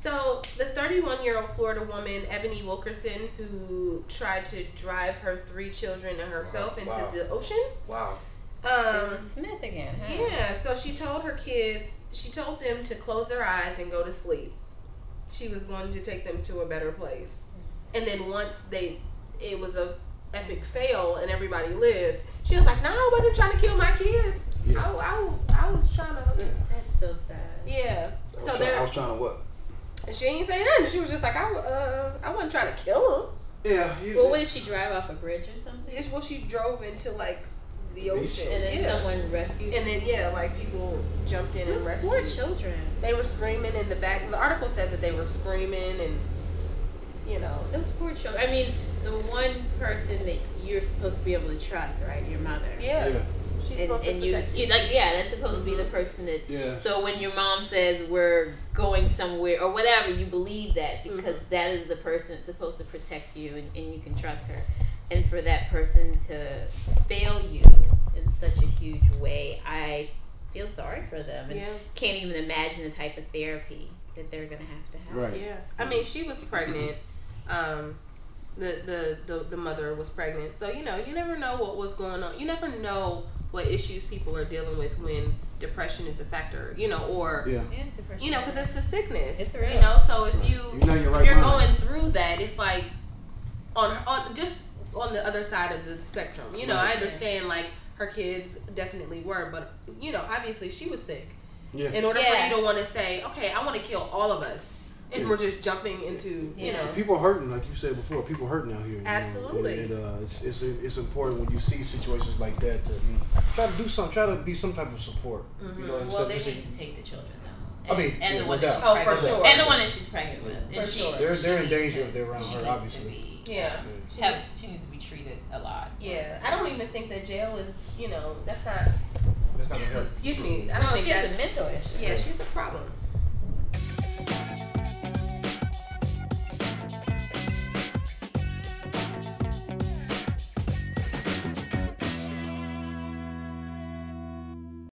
So the 31 year old Florida woman Ebony Wilkerson, who tried to drive her three children and herself into Wow. the ocean. Wow. Um, Susan Smith again. Huh? yeah, so she told her kids, she told them to close their eyes and go to sleep. She was going to take them to a better place. And then once they, it was a epic fail and everybody lived, she was like, no, I wasn't trying to kill my kids. Yeah. I, I, I was trying to, That's so sad. yeah. I was, So trying, I was trying to what? and she ain't say nothing. She was just like, I, uh, I wasn't trying to kill him. Yeah. You, Well, what did she drive off a bridge or something? It's what she drove into like the ocean. And then yeah. someone rescued. And then yeah, like people jumped in Those and rescued. poor children. They were screaming in the back. The article says that they were screaming and you know. Those poor children. I mean, the one person that you're supposed to be able to trust, right? Your mother. Yeah. yeah. She's And, supposed and to you, protect you, like, yeah, that's supposed to be the person that. Yeah. So when your mom says we're going somewhere or whatever, you believe that because Mm-hmm. that is the person that's supposed to protect you and, and you can trust her. And for that person to fail you in such a huge way, I feel sorry for them and Yeah. can't even imagine the type of therapy that they're gonna have to have. Right. Yeah. I mean, she was pregnant. Um, the, the the the mother was pregnant. So you know, you never know what was going on. You never know what issues people are dealing with when depression is a factor. You know, or Yeah. Yeah, you know, because it's a sickness. It's real. You know, so if you You're not in your right if you're going through that, it's like on on just on the other side of the spectrum. You know, I understand like her kids definitely were, but you know, obviously she was sick. Yeah. In order Yeah. for you to want to say, okay, I want to kill all of us, and we're just jumping into you know. People hurting, like you said before. People hurting out here. you know, Absolutely. and, and, uh, it's, it's it's important when you see situations like that to you know, try to do something. Try to be some type of support. You know, Mhm. well, instead they of need just to take the children though. I And, mean, and yeah, the one no that she's doubt. Oh, for pregnant sure. with, and the one that she's pregnant with. For And she, sure. They're- they're in danger to- if they're around her, obviously. Be, Yeah. have she needs to be treated a lot. Yeah, I don't even think that jail is, you know, that's not. That's not gonna help. Excuse me, I don't No, think she has a mental issue. Yeah, she's a problem.